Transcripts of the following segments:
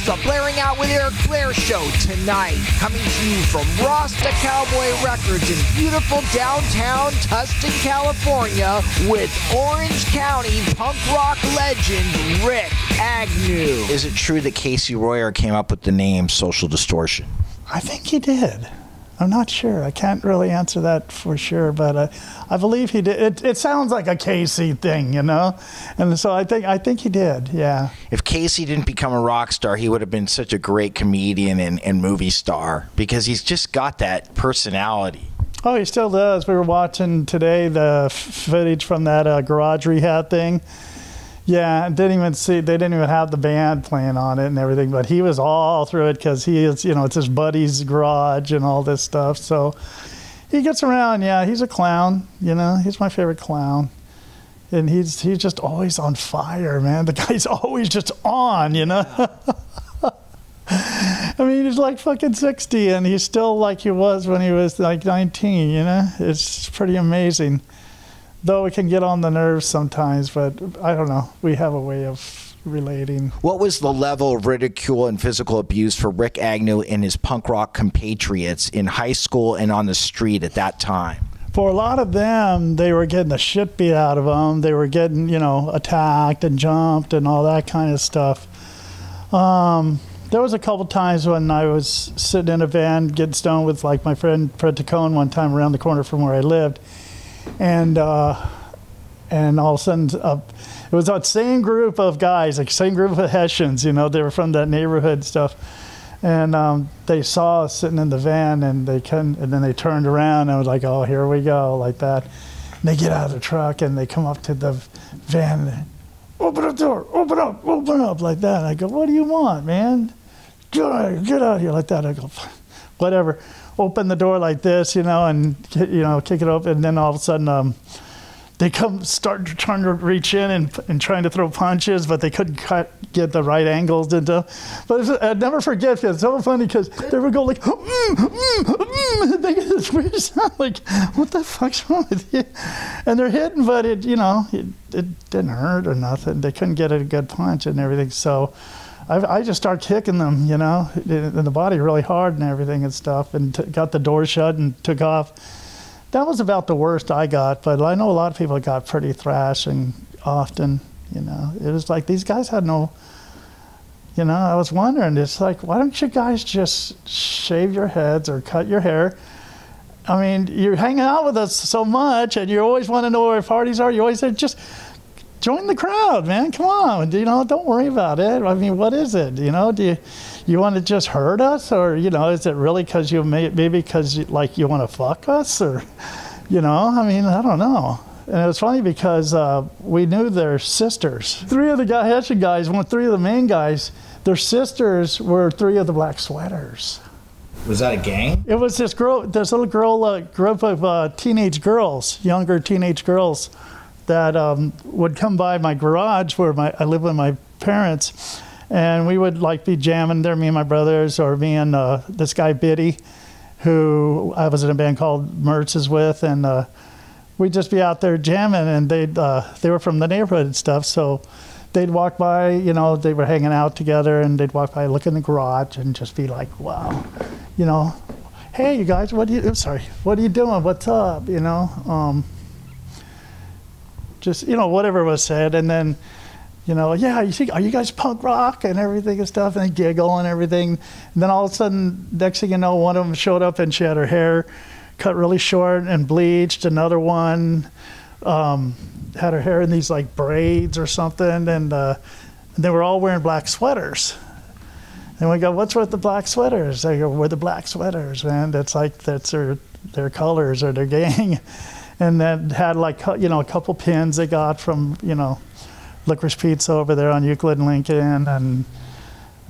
This is Blairing Out with Eric Blair show tonight, coming to you from Rasta Cowboy Records in beautiful downtown Tustin, California, with Orange County punk rock legend Rikk Agnew. Is it true that Casey Royer came up with the name Social Distortion? I think he did. I'm not sure. I can't really answer that for sure, but uh, I believe he did. It, it sounds like a Casey thing, you know, and so I think I think he did. Yeah. If Casey didn't become a rock star, he would have been such a great comedian and, and movie star because he's just got that personality. Oh, he still does. We were watching today the footage from that uh, garage rehab thing. Yeah, didn't even see. They didn't even have the band playing on it and everything, but he was all through it because he is, you know, it's his buddy's garage and all this stuff. So he gets around. Yeah, he's a clown. You know, he's my favorite clown, and he's he's just always on fire, man. The guy's always just on. You know. I mean, he's like fucking 60 and he's still like he was when he was like 19, you know? It's pretty amazing though it can get on the nerves sometimes, but I don't know. We have a way of relating. What was the level of ridicule and physical abuse for Rikk Agnew and his punk rock compatriots in high school and on the street at that time? For a lot of them, they were getting the shit beat out of them. They were getting, you know, attacked and jumped and all that kind of stuff. Um, there was a couple times when I was sitting in a van getting stoned with like my friend Fred Tacone one time around the corner from where I lived and uh, and all of a sudden uh, it was that same group of guys, like same group of Hessians. You know, they were from that neighborhood stuff, and um, they saw us sitting in the van, and they couldn't, and then they turned around and was like, "Oh, here we go," like that. And they get out of the truck and they come up to the van. And, open the door, open up, open up, like that. And I go, what do you want, man? Get out, get out of here, like that. I go, whatever open the door like this, you know, and you know, kick it open, and then all of a sudden, um, they come start trying to reach in and, and trying to throw punches, but they couldn't cut, get the right angles into. But I'd never forget. It's so funny because they would go like, mm, mm, mm, they get this weird sound like, what the fuck's wrong with you? And they're hitting, but it, you know, it, it didn't hurt or nothing. They couldn't get a good punch and everything. So I, I just started kicking them, you know, in, the body really hard and everything and stuff, and t- got the door shut and took off. That was about the worst I got, but I know a lot of people got pretty thrashing often. You know, it was like these guys had no. You know, I was wondering. It's like, why don't you guys just shave your heads or cut your hair? I mean, you're hanging out with us so much, and you always want to know where parties are. You always say, just join the crowd, man. Come on, you know, don't worry about it. I mean, what is it? You know, do you you want to just hurt us, or you know, is it really because you may, maybe because like you want to fuck us, or you know, I mean, I don't know. And it was funny because uh, we knew their sisters. Three of the guy, Hessian guys, one, three of the main guys, their sisters were three of the black sweaters. Was that a gang? It was this girl, this little girl, uh, group of uh, teenage girls, younger teenage girls that um, would come by my garage where my, I live with my parents, and we would like be jamming there, me and my brothers, or me and uh, this guy Biddy, who I was in a band called Mertz's with, and uh, we'd just be out there jamming, and they uh, they were from the neighborhood and stuff, so they'd walk by, you know, they were hanging out together, and they'd walk by, look in the garage, and just be like, wow, you know, hey, you guys, what are you? Sorry, what are you doing? What's up? You know. Um, just you know whatever was said, and then you know, yeah, you see, are you guys punk rock and everything and stuff, and they giggle and everything. And then all of a sudden, next thing you know, one of them showed up and she had her hair cut really short and bleached. Another one um, had her hair in these like braids or something, and, uh, and they were all wearing black sweaters. And we go, what's with the black sweaters? They go, we're the black sweaters, man. That's like that's their their colors or their gang and then had like you know a couple pins they got from you know Licorice Pizza over there on Euclid and Lincoln, and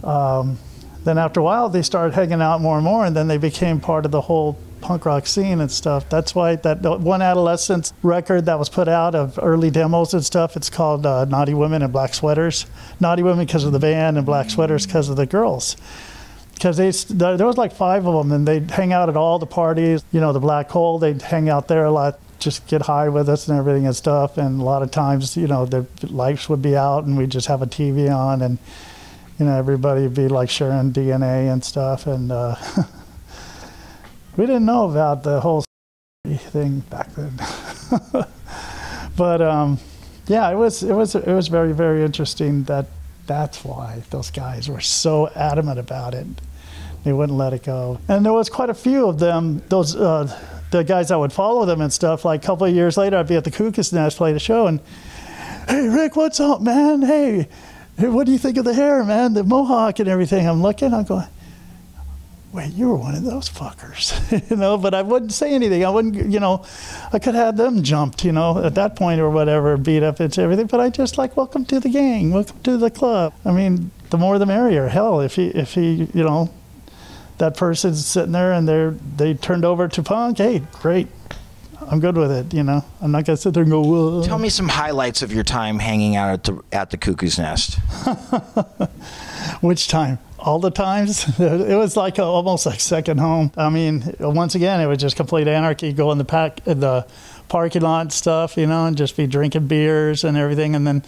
um, then after a while they started hanging out more and more, and then they became part of the whole punk rock scene and stuff. That's why that one Adolescents record that was put out of early demos and stuff. It's called uh, Naughty Women in Black Sweaters. Naughty Women because of the band, and Black Sweaters because of the girls because they there was like five of them and they'd hang out at all the parties you know the black hole they'd hang out there a lot just get high with us and everything and stuff. And a lot of times, you know, the lights would be out and we'd just have a TV on and, you know, everybody would be like sharing DNA and stuff. And uh, we didn't know about the whole thing back then. but um, yeah, it was it was it was very very interesting. That that's why those guys were so adamant about it. They wouldn't let it go. And there was quite a few of them. Those uh, the guys that would follow them and stuff. Like a couple of years later, I'd be at the Cuckoo's Nest playing a show, and hey Rikk, what's up, man? Hey, hey, what do you think of the hair, man? The mohawk and everything. I'm looking, I'm going, wait, you were one of those fuckers, you know, but I wouldn't say anything. I wouldn't, you know, I could have them jumped, you know, at that point or whatever, beat up into everything, but I just like, welcome to the gang, welcome to the club. I mean, the more the merrier. Hell, if he, if he, you know, that person's sitting there and they're, they turned over to punk, hey, great. I'm good with it, you know. I'm not gonna sit there and go. Whoa. Tell me some highlights of your time hanging out at the at the Cuckoo's Nest. Which time? All the times. It was like a, almost like second home. I mean, once again, it was just complete anarchy. Go in the pack, the parking lot stuff, you know, and just be drinking beers and everything. And then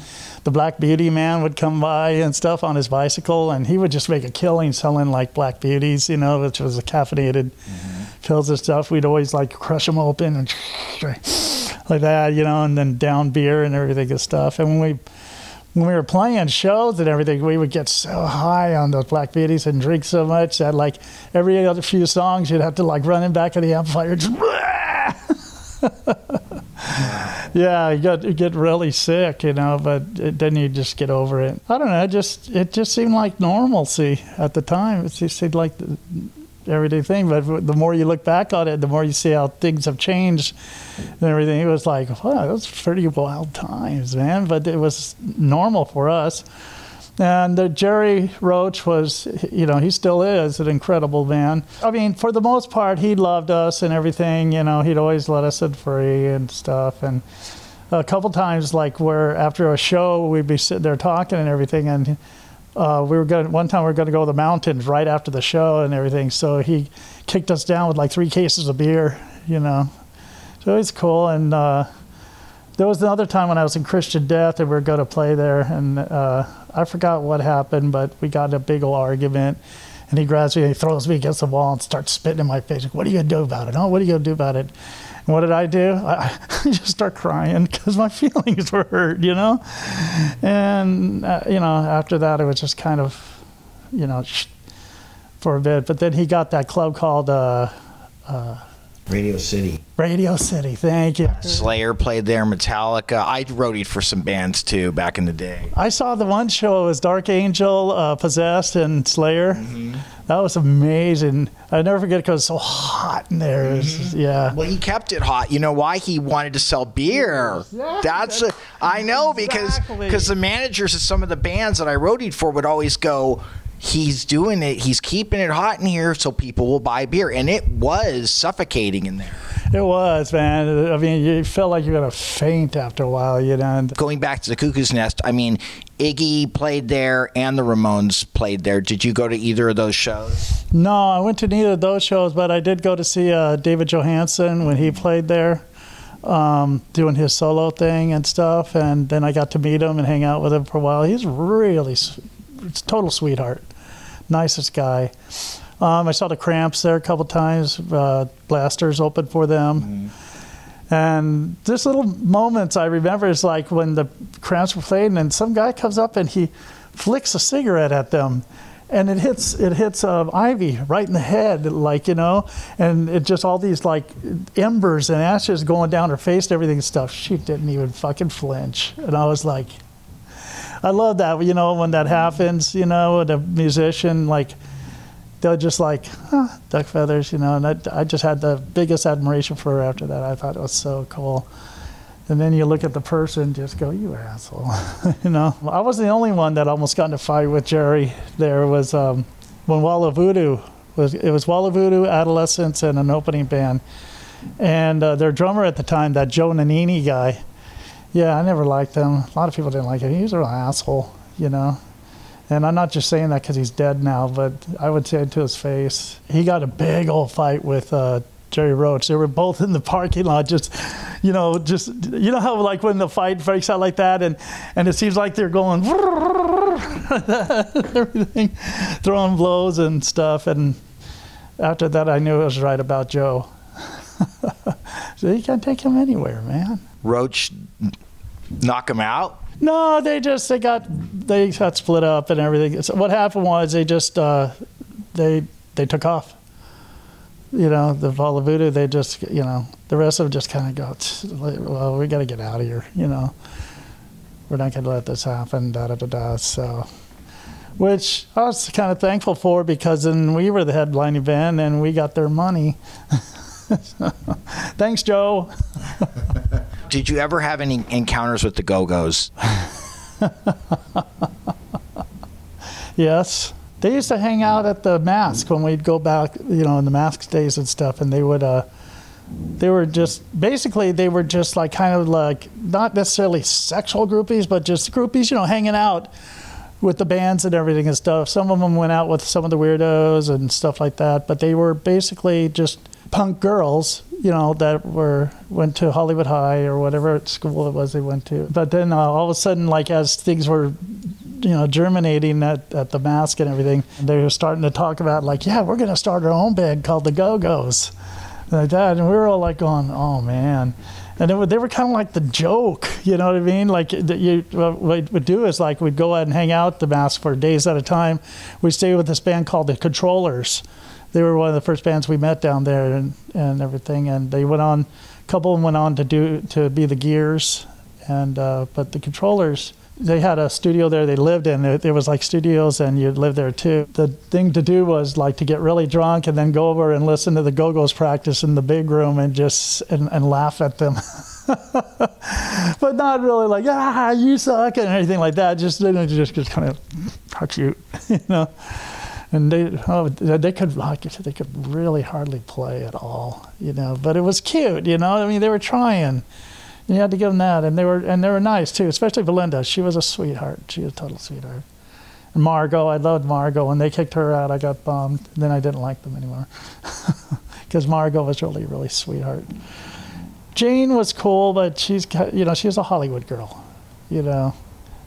the Black Beauty man would come by and stuff on his bicycle, and he would just make a killing selling like Black Beauties, you know, which was a caffeinated mm-hmm. pills and stuff. We'd always like crush them open and like that, you know, and then down beer and everything and stuff. And when we when we were playing shows and everything, we would get so high on those black beauties and drink so much that like every other few songs, you'd have to like run in back of the amplifier. Yeah, you get you get really sick, you know, but it, then you just get over it. I don't know, it just it just seemed like normalcy at the time. It just seemed like the everyday thing. But the more you look back on it, the more you see how things have changed and everything. It was like, wow, those pretty wild times, man. But it was normal for us. And uh, Jerry Roach was, you know, he still is an incredible man. I mean, for the most part, he loved us and everything. You know, he'd always let us in free and stuff. And a couple times, like where after a show, we'd be sitting there talking and everything, and uh, we were going one time we were going to go to the mountains right after the show and everything. So he kicked us down with like three cases of beer, you know. So it was cool. And uh, there was another time when I was in Christian Death and we were going to play there, and uh, I forgot what happened, but we got in a big old argument. And he grabs me and he throws me against the wall and starts spitting in my face. Like, what are you gonna do about it? Oh, what are you gonna do about it? And what did I do? I, I just start crying because my feelings were hurt, you know. And uh, you know, after that, it was just kind of, you know, for a bit. But then he got that club called. Uh, uh, Radio City. Radio City, thank you. Slayer played there, Metallica. I roadied for some bands too back in the day. I saw the one show, it was Dark Angel, uh, Possessed, and Slayer. Mm-hmm. That was amazing. I never forget because it was so hot in there. Mm-hmm. Yeah. Well, he kept it hot. You know why? He wanted to sell beer. Yeah, that's, that's a, I know exactly. because because the managers of some of the bands that I roadied for would always go, he's doing it. He's keeping it hot in here so people will buy beer, and it was suffocating in there. It was, man. I mean, you felt like you were gonna faint after a while, you know. Going back to the Cuckoo's Nest, I mean, Iggy played there and the Ramones played there. Did you go to either of those shows? No, I went to neither of those shows, but I did go to see uh, David Johansen when he played there. Um, doing his solo thing and stuff, and then I got to meet him and hang out with him for a while. He's really, it's total sweetheart nicest guy. Um, I saw the Cramps there a couple times. Uh, Blasters open for them. Mm-hmm. And just little moments I remember is like when the Cramps were playing, and some guy comes up and he flicks a cigarette at them, and it hits it hits uh, Ivy right in the head, like you know, and it just all these like embers and ashes going down her face and everything and stuff. She didn't even fucking flinch, and I was like, I love that. You know, when that happens, you know, the musician like they're just like duck feathers, you know. And I, I just had the biggest admiration for her after that. I thought it was so cool. And then you look at the person, just go, you asshole, you know. I was the only one that almost got in a fight with Jerry. There was um, when Wall of Voodoo was it was Wall of Voodoo, Adolescents, and an opening band. And uh, their drummer at the time, that Joe Nanini guy, yeah, I never liked him. A lot of people didn't like him. He was a real asshole, you know. And I'm not just saying that because he's dead now, but I would say it to his face. He got a big old fight with uh, Jerry Roach. They were both in the parking lot, just, you know, just, you know how like when the fight breaks out like that, and and it seems like they're going everything, throwing blows and stuff. And after that, I knew it was right about Joe. so you can't take him anywhere, man. Roach knock him out? No, they just they got they got split up and everything. So what happened was they just uh, they they took off. You know, the Voodoo, they just you know the rest of them just kind of go, well, we got to get out of here. You know, we're not going to let this happen. Da da da da. So, which I was kind of thankful for because then we were the headlining band and we got their money. Thanks, Joe. Did you ever have any encounters with the Go-Go's? yes. They used to hang out at the Masque when we'd go back, you know, in the Masque days and stuff, and they would, uh, they were just basically they were just like kind of like not necessarily sexual groupies, but just groupies, you know, hanging out with the bands and everything and stuff. Some of them went out with some of the weirdos and stuff like that, but they were basically just punk girls, you know, that were went to Hollywood High or whatever school it was they went to. But then uh, all of a sudden, like as things were, you know, germinating at, at the Masque and everything, they were starting to talk about like, yeah, we're going to start our own band called the Go-Go's, like that, and we were all like going, oh man. And it, they were kind of like the joke, you know what I mean? Like you, what we would do is like we'd go out and hang out the Masque for days at a time. We'd stay with this band called the Controllers, they were one of the first bands we met down there and, and everything. And they went on, a couple of them went on to do to be the Gears, and uh, but the Controllers. They had a studio there they lived in. There, there was like studios, and you'd live there too. The thing to do was like to get really drunk and then go over and listen to the Go-Go's practice in the big room and just and, and laugh at them. but not really like ah you suck and anything like that. Just you know, just just kind of touch you, you know and they oh, they could like they could really hardly play at all, you know. But it was cute, you know. I mean, they were trying. You had to give them that, and they were and they were nice too. Especially Belinda, she was a sweetheart. She was a total sweetheart. And Margot, I loved Margot. When they kicked her out, I got bummed. Then I didn't like them anymore because Margot was really really sweetheart. Jane was cool, but she's you know she was a Hollywood girl, you know.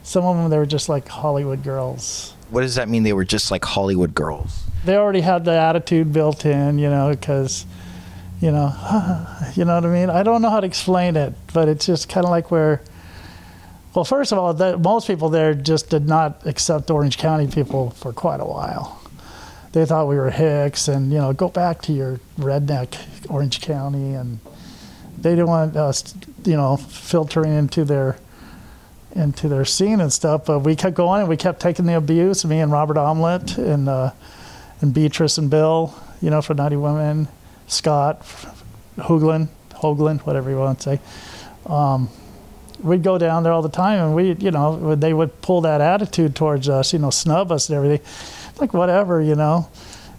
Some of them they were just like Hollywood girls what does that mean? They were just like Hollywood girls. They already had the attitude built in, you know, because, you know, you know what I mean. I don't know how to explain it, but it's just kind of like where. Well, first of all, the, most people there just did not accept Orange County people for quite a while. They thought we were hicks, and you know, go back to your redneck Orange County, and they didn't want us, you know, filtering into their into their scene and stuff. But we kept going and we kept taking the abuse. Me and Robert Omelette and uh, and Beatrice and Bill, you know, for Naughty Women, Scott, Hoagland, Hoagland, whatever you want to say. Um, we'd go down there all the time, and we, you know, they would pull that attitude towards us, you know, snub us and everything, like whatever, you know.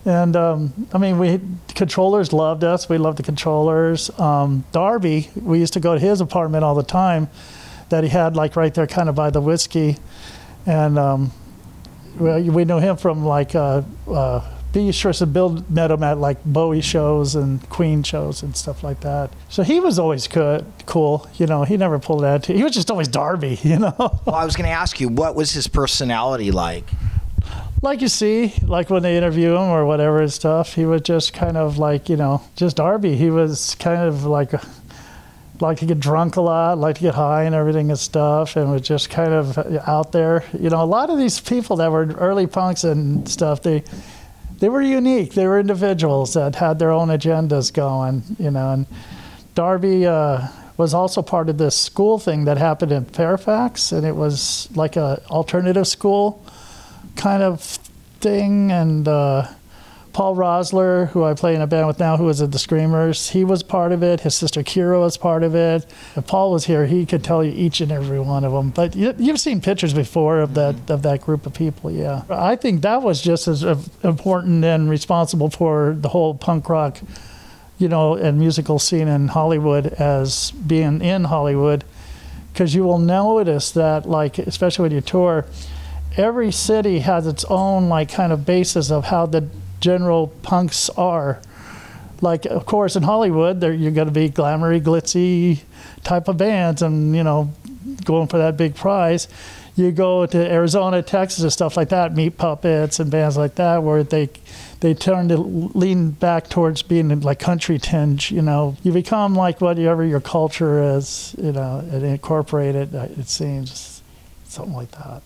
And um, I mean, we controllers loved us. We loved the controllers. Um, Darby, we used to go to his apartment all the time that he had like right there, kind of by the Whisky, and um, we, we knew him from like uh, uh, B. Shorts and Bill met him at like Bowie shows and Queen shows and stuff like that. So he was always co- cool, you know. He never pulled that. He was just always Darby, you know. well, I was going to ask you, what was his personality like? Like you see, like when they interview him or whatever and stuff, he was just kind of like, you know, just Darby. He was kind of like like to get drunk a lot, like to get high and everything and stuff, and was just kind of out there. You know, a lot of these people that were early punks and stuff, they they were unique. They were individuals that had their own agendas going. You know, and Darby uh, was also part of this school thing that happened in Fairfax, and it was like a alternative school kind of thing, and. Uh, Paul Roessler, who I play in a band with now, who was at the Screamers, he was part of it. His sister Kira was part of it. If Paul was here, he could tell you each and every one of them. But you, have seen pictures before of that mm-hmm. of that group of people. Yeah, I think that was just as uh, important and responsible for the whole punk rock, you know, and musical scene in Hollywood as being in Hollywood, because you will notice that, like, especially when you tour every city has its own like kind of basis of how the general punks are. like of course in Hollywood, there you're going to be glamoury, glitzy type of bands, and you know, going for that big prize. You go to Arizona, Texas, and stuff like that, Meat Puppets and bands like that, where they they turn to lean back towards being like country tinge. You know, you become like whatever your culture is. You know, and incorporate it. Uh, it seems something like that.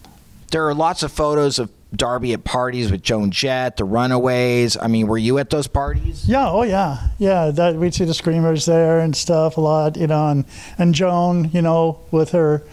There are lots of photos of Darby at parties with Joan Jett, the Runaways. I mean, were you at those parties? Yeah, oh yeah, yeah. That we'd see the Screamers there and stuff a lot, you know, and and Joan, you know, with her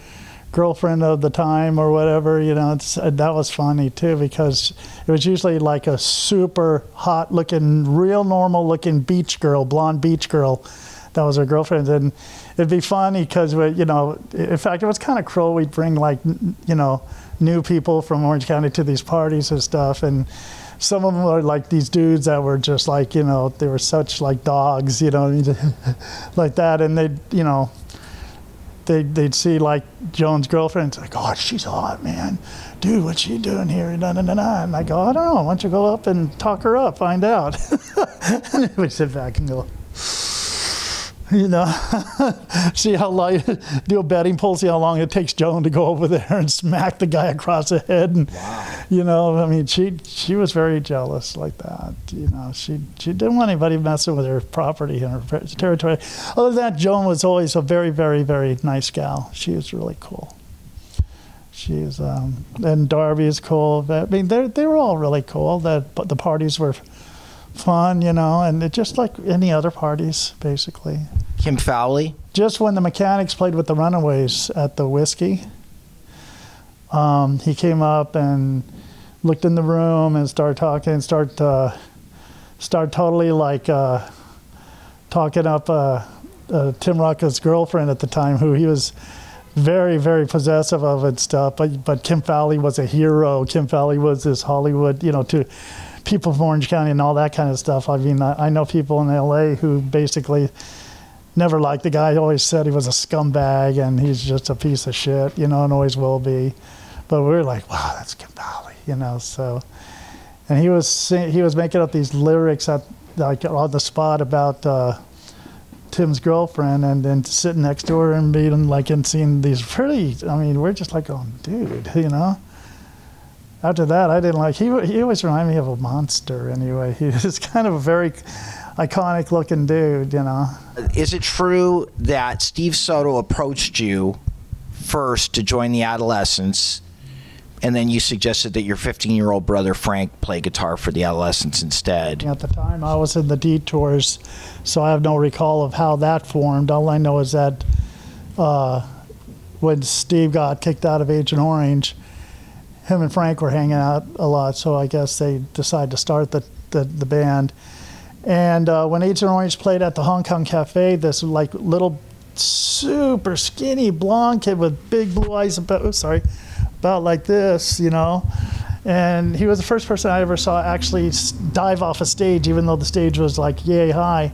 girlfriend of the time or whatever, you know, uh, that was funny too because it was usually like a super hot looking, real normal looking beach girl, blonde beach girl. That was her girlfriend, and it'd be funny because you know, in fact, it was kind of cruel. We'd bring like, you know new people from Orange County to these parties and stuff. And some of them are like these dudes that were just like, you know, they were such like dogs, you know, like that. And they'd, you know, they'd, they'd see like Joan's girlfriend, like, oh, she's hot, man. Dude, what's she doing here? And I go, I don't know. Why don't you go up and talk her up, find out? and we sit back and go, you know, see how long, do a betting poll, see how long it takes Joan to go over there and smack the guy across the head. And, wow. you know, I mean, she, she was very jealous like that. You know, she, she didn't want anybody messing with her property and her territory. Other than that, Joan was always a very, very, very nice gal. She was really cool. She's, um, and Darby is cool. I mean, they're, they were all really cool. The, the parties were fun, you know, and it just like any other parties, basically. Kim Fowley? Just when the mechanics played with the Runaways at the Whisky, um, he came up and looked in the room and started talking and start uh, start totally like uh, talking up uh, uh, Tim Rocca's girlfriend at the time, who he was very very possessive of and stuff. But but Kim Fowley was a hero. Kim Fowley was this Hollywood, you know, to people from Orange County and all that kind of stuff. I mean, I, I know people in LA who basically never liked the guy. Always said he was a scumbag and he's just a piece of shit, you know, and always will be. But we were like, wow, that's Kim you know. So, and he was he was making up these lyrics at like on the spot about uh, Tim's girlfriend, and then sitting next to her and being like and seeing these pretty. I mean, we're just like, going, dude, you know after that, I didn't like. He he always reminded me of a monster. Anyway, he was kind of a very iconic looking dude. You know. Is it true that Steve Soto approached you first to join the Adolescents, and then you suggested that your 15 year old brother Frank play guitar for the Adolescents instead? At the time, I was in the Detours, so I have no recall of how that formed. All I know is that. Uh, when Steve got kicked out of Agent Orange, him and Frank were hanging out a lot, so I guess they decided to start the, the, the band. And uh, when Agent Orange played at the Hong Kong Cafe, this like little super skinny blonde kid with big blue eyes about sorry about like this, you know. And he was the first person I ever saw actually dive off a stage, even though the stage was like yay high,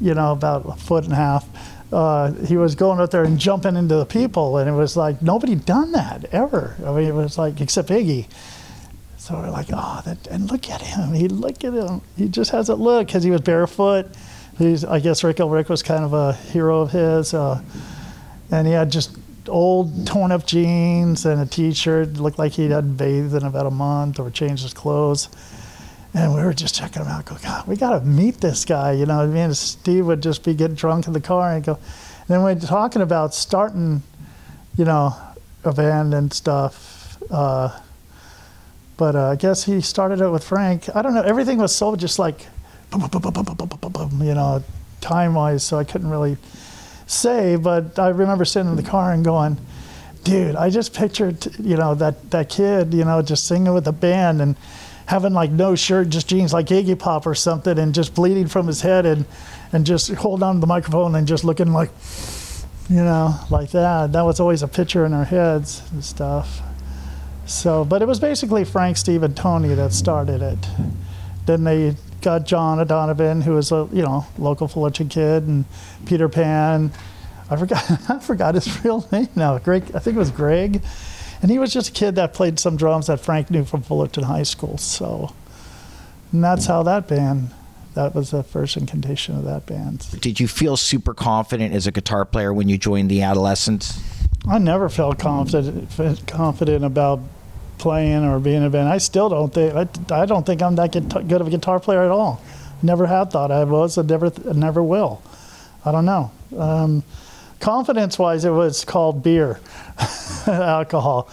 you know, about a foot and a half uh, he was going out there and jumping into the people, and it was like nobody done that ever. I mean, it was like except Iggy. So we're like, oh, that, and look at him. He look at him. He just has a look because he was barefoot. He's, I guess Rick Rick was kind of a hero of his, uh, and he had just old torn up jeans and a t-shirt. Looked like he hadn't bathed in about a month or changed his clothes. And we were just checking him out. Go, God, we got to meet this guy. You know, me and Steve would just be getting drunk in the car and go. And then we're talking about starting, you know, a band and stuff. Uh, but uh, I guess he started it with Frank. I don't know. Everything was so just like, you know, time wise. So I couldn't really say. But I remember sitting in the car and going, dude, I just pictured, you know, that, that kid, you know, just singing with the band and having like no shirt, just jeans like Iggy Pop or something, and just bleeding from his head and and just holding on to the microphone and just looking like, you know, like that. That was always a picture in our heads and stuff. So, but it was basically Frank, Steve, and Tony that started it. Then they got John O'Donovan, who was a you know local Fullerton kid, and Peter Pan. I forgot I forgot his real name now. Greg, I think it was Greg and he was just a kid that played some drums that Frank knew from Fullerton High School. So, and that's how that band that was the first incantation of that band. Did you feel super confident as a guitar player when you joined the Adolescents? I never felt confident confident about playing or being in a band. I still don't think I, I don't think I'm that good of a guitar player at all. Never have thought I was. I never never will. I don't know. Um, confidence wise, it was called beer, alcohol.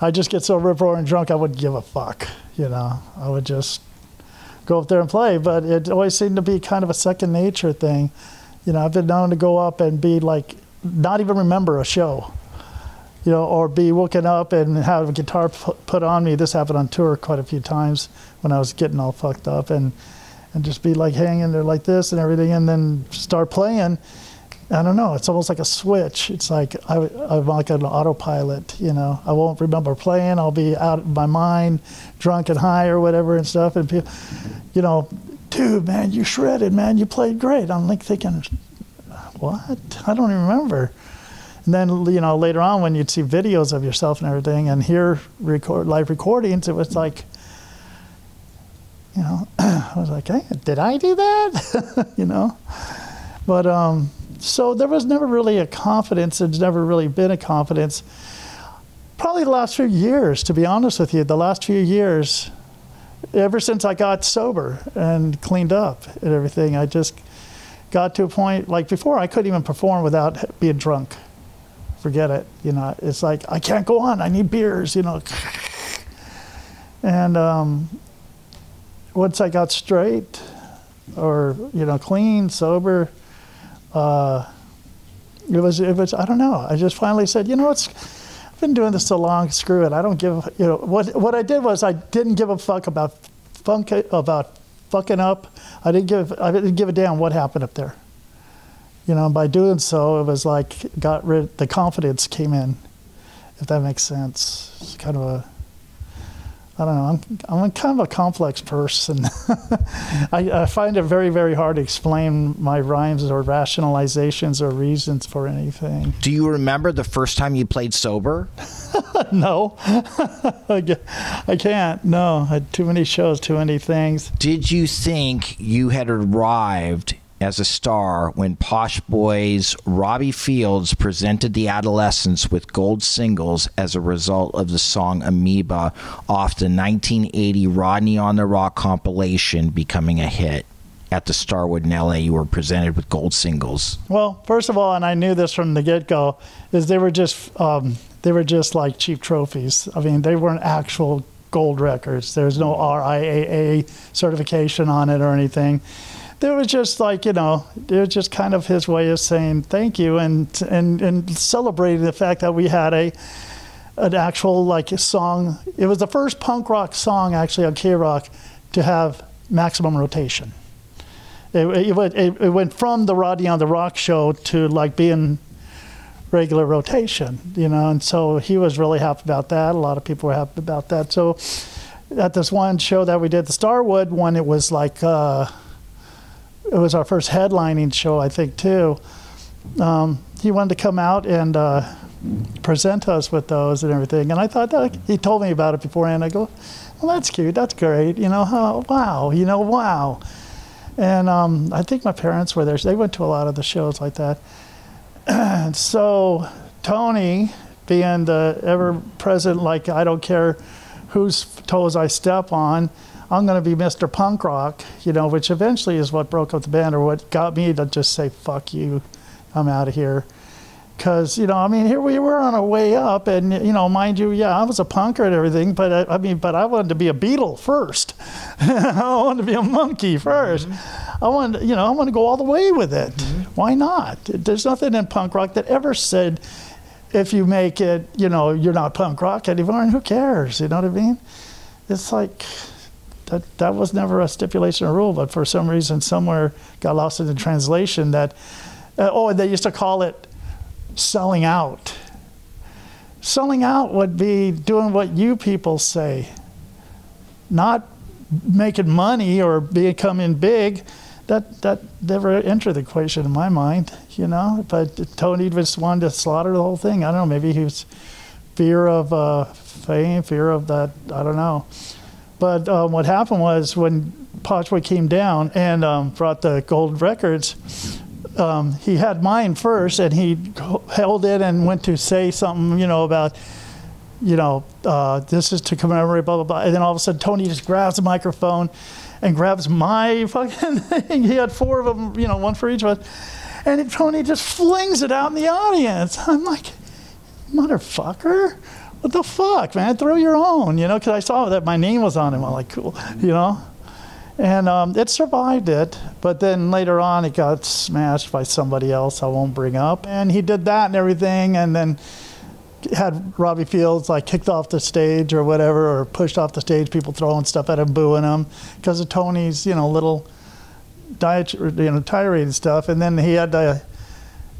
I just get so rip roaring drunk, I wouldn't give a fuck. You know, I would just go up there and play. But it always seemed to be kind of a second nature thing. You know, I've been known to go up and be like, not even remember a show. You know, or be woken up and have a guitar put on me. This happened on tour quite a few times when I was getting all fucked up, and and just be like hanging there like this and everything, and then start playing I don't know. It's almost like a switch. It's like I, am like an autopilot. You know, I won't remember playing. I'll be out of my mind, drunk and high or whatever and stuff. And people, you know, dude, man, you shredded, man. You played great. I'm like thinking, what? I don't even remember. And then you know later on when you'd see videos of yourself and everything and hear record live recordings, it was like, you know, I was like, hey, did I do that? you know, but um so there was never really a confidence. There's never really been a confidence. Probably the last few years, to be honest with you, the last few years, ever since I got sober and cleaned up and everything, I just got to a point like before I couldn't even perform without being drunk. Forget it. You know, it's like I can't go on. I need beers. You know, and um, once I got straight, or you know, clean, sober, uh, it was it was I don't know. I just finally said, you know, what? I've been doing this so long. Screw it. I don't give. You know what? What I did was I didn't give a fuck about funk about fucking up. I didn't give I didn't give a damn what happened up there. You know, by doing so, it was like got rid. The confidence came in, if that makes sense. It's kind of a I don't know. I'm I'm kind of a complex person. I, I, find it very very hard to explain my rhymes or rationalizations or reasons for anything. Do you remember the first time you played sober? no, I can't. No, I had too many shows, too many things. Did you think you had arrived as a star when Posh Boys Robbie Fields presented the Adolescents with gold singles as a result of the song Amoeba off the 1980 Rodney on the Rock compilation becoming a hit. At the Starwood in LA, you were presented with gold singles. Well, first of all, and I knew this from the get go, is they were just um, they were just like cheap trophies. I mean, they weren't actual gold records. There's no RIAA certification on it or anything it was just like you know it was just kind of his way of saying thank you and and and celebrating the fact that we had a an actual like song. It was the first punk rock song actually on KROQ to have maximum rotation. It, it, it, it went from the rodney on the rock show to like being regular rotation you know and so he was really happy about that. A lot of people were happy about that. So at this one show that we did the starwood one it was like uh, it was our first headlining show, I think, too. Um, he wanted to come out and uh, present us with those and everything. And I thought that he told me about it beforehand. I go, well, that's cute. That's great. You know, wow. You know, wow. And um, I think my parents were there. They went to a lot of the shows like that. And so Tony, being the ever present, like I don't care whose toes I step on, I'm going to be Mr. Punk Rock, you know, which eventually is what broke up the band or what got me to just say, fuck you, I'm out of here. Because, you know, I mean, here we were on our way up, and, you know, mind you, yeah, I was a punker and everything, but I, I mean, but I wanted to be a Beatle first. I wanted to be a Monkee 1st mm-hmm. I wanted, you know, I want to go all the way with it. Mm-hmm. Why not? There's nothing in punk rock that ever said, if you make it, you know, you're not punk rock anymore, and who cares? You know what I mean? It's like, that that was never a stipulation or rule, but for some reason somewhere got lost in the translation that uh, oh they used to call it selling out. Selling out would be doing what you people say, not making money or becoming big. That that never entered the equation in my mind, you know. But Tony just wanted to slaughter the whole thing. I don't know. Maybe he was fear of uh, fame, fear of that. I don't know But um, what happened was when Poshboy came down and um, brought the gold records, um, he had mine first, and he held it and went to say something, you know, about, you know, uh, this is to commemorate blah blah blah. And then all of a sudden, Tony just grabs the microphone and grabs my fucking thing. He had four of them, you know, one for each of us. And Tony just flings it out in the audience. I'm like, motherfucker, what the fuck, man? Throw your own, you know, because I saw that my name was on it. I'm like, cool, you know. And um, it survived it, but then later on it got smashed by somebody else I won't bring up. And he did that and everything, and then had Robbie Fields like kicked off the stage or whatever, or pushed off the stage, people throwing stuff at him, booing him because of Tony's, you know, little diet, you know, tirade and stuff. And then he had a,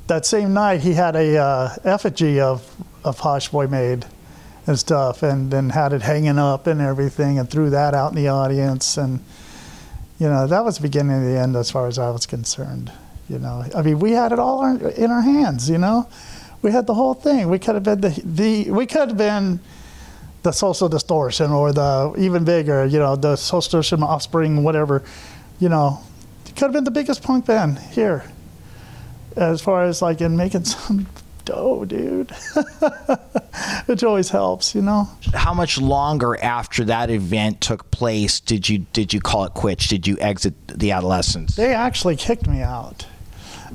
that same night he had a uh, effigy of of Poshboy made and stuff, and then had it hanging up and everything, and threw that out in the audience and you know, that was the beginning of the end as far as I was concerned. You know, I mean, we had it all in our hands. You know, we had the whole thing. We could have been the, the we could have been the social distortion or the even bigger. You know, the social distortion offspring, whatever. You know, could have been the biggest punk band here. As far as like in making some dough, dude. Which always helps, you know. How much longer after that event took place did you did you call it quits? Did you exit the Adolescents? They actually kicked me out.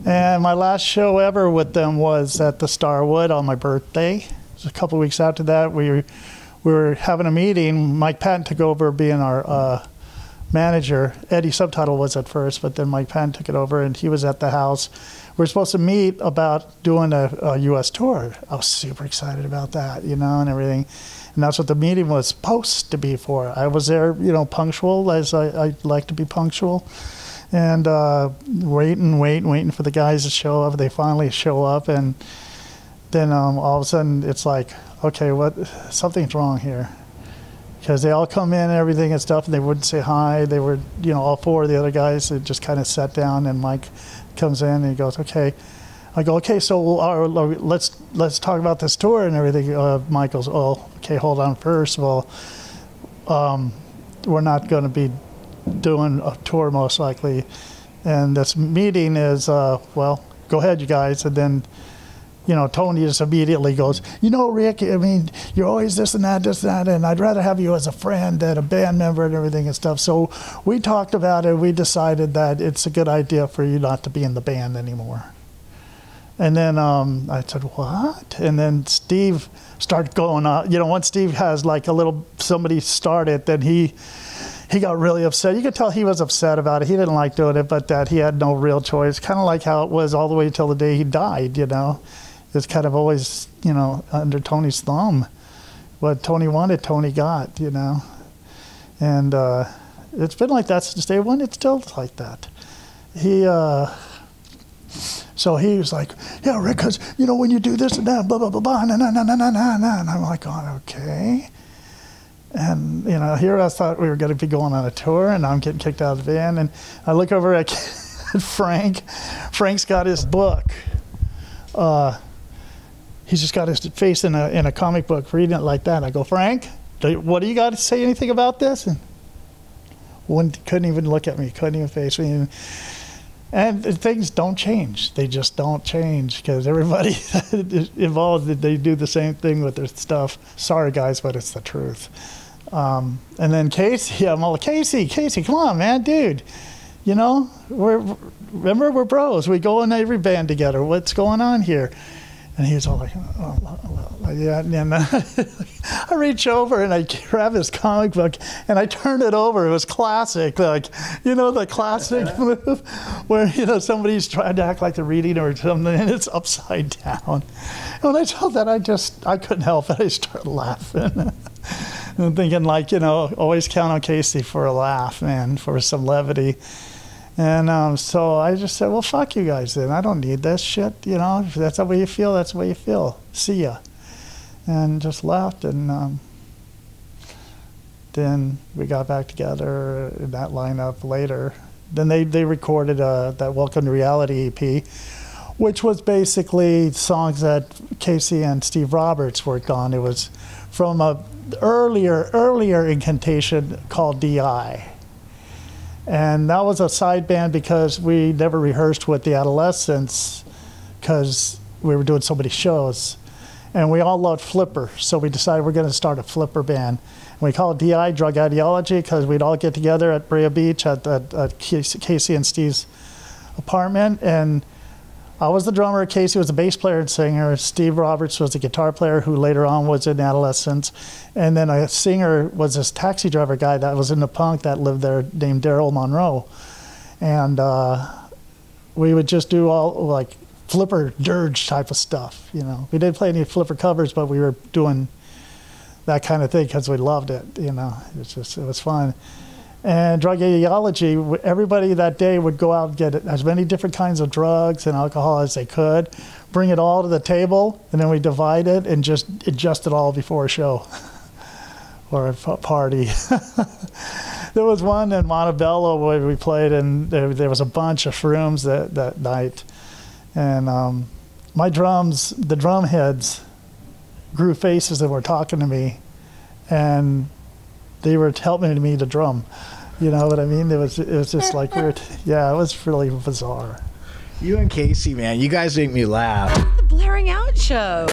And my last show ever with them was at the Starwood on my birthday. It was a couple weeks after that. We were, we were having a meeting. Mike Patton took over being our uh, manager. Eddie Subtitle was at first, but then Mike Patton took it over, and he was at the house we are supposed to meet about doing a, a, U.S. tour. I was super excited about that, you know, and everything. And that's what the meeting was supposed to be for. I was there, you know, punctual as I, I like to be punctual, and uh, waiting, waiting, waiting for the guys to show up. They finally show up, and then um, all of a sudden it's like, okay, what? Something's wrong here because they all come in and everything and stuff, and they wouldn't say hi. They were, you know, all four of the other guys they just kind of sat down, and Mike comes in and he goes, okay. I go, okay, so we'll, let's let's talk about this tour and everything. Uh, goes, oh, okay, hold on. First of all, um, we're not going to be doing a tour most likely, and this meeting is, uh, well, go ahead, you guys, and then you know, Tony just immediately goes, you know, Rikk, I mean, you're always this and that, this and that, and I'd rather have you as a friend than a band member and everything and stuff. So we talked about it. We decided that it's a good idea for you not to be in the band anymore. And then um, I said, what? And then Steve started going on. You know, once Steve has like a little somebody started, then he he got really upset. You could tell he was upset about it. He didn't like doing it, but that he had no real choice. Kind of like how it was all the way until the day he died. You know it's kind of always, you know, under Tony's thumb. What Tony wanted, Tony got, you know. And uh, it's been like that since day one. It's still like that. He, uh, so he was like, yeah, Rikk, because, you know, when you do this and that, blah, blah, blah, blah, na, na, na, na, na, na, na. And I'm like, oh, okay. And, you know, here I thought we were going to be going on a tour, and I'm getting kicked out of the van. And I look over at Frank. Frank's got his book. Uh, he's just got his face in a in a comic book, reading it like that. I go, Frank, do, what do you got to say anything about this? And one couldn't even look at me, couldn't even face me. And things don't change. They just don't change because everybody involved, they do the same thing with their stuff. Sorry, guys, but it's the truth. Um, and then Casey, I'm all, Casey, Casey, come on, man, dude. You know, we're, remember, we're bros. We go in every band together. What's going on here? And he was all like, oh, oh, yeah. And uh, I reach over and I grab his comic book and I turn it over. It was classic, like, you know, the classic move where, you know, somebody's trying to act like they're reading or something and it's upside down. And when I saw that, I just, I couldn't help it. I started laughing. and thinking, like, you know, always count on Casey for a laugh, man, for some levity. And um, so I just said, well, fuck you guys then. I don't need this shit. You know, if that's the way you feel, that's the way you feel. See ya. And just left. And um, then we got back together in that lineup later. Then they, they recorded uh, that Welcome to Reality EP, which was basically songs that Casey and Steve Roberts worked on. It was from a earlier earlier incantation called DI. And that was a side band because we never rehearsed with the adolescents because we were doing so many shows. And we all loved Flipper, so we decided we're going to start a Flipper band. And we called it DI, Drug Ideology, because we'd all get together at Brea Beach at, at, at Casey and Steve's apartment. And I was the drummer, Casey was the bass player and singer, Steve Roberts was the guitar player who later on was in Adolescents, and then a singer was this taxi driver guy that was in the punk that lived there named Daryl Monroe. And uh, we would just do all like Flipper dirge type of stuff, you know. We didn't play any Flipper covers, but we were doing that kind of thing because we loved it, you know. It was just, it was fun and drug ideology, everybody that day would go out and get as many different kinds of drugs and alcohol as they could, bring it all to the table, and then we divide it and just adjust it all before a show or a party. there was one in Montebello where we played, and there, there was a bunch of rooms that, that night. And um, my drums, the drum heads, grew faces and were talking to me. And they were helping me to drum. You know what I mean? It was it was just like weird. Yeah, it was really bizarre. You and Casey, man, you guys make me laugh. The Blairing Out Show.